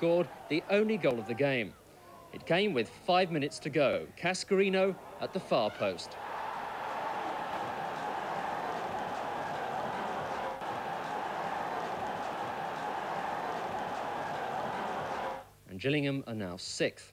scored the only goal of the game. It came with five minutes to go. Cascarino at the far post. And Gillingham are now sixth.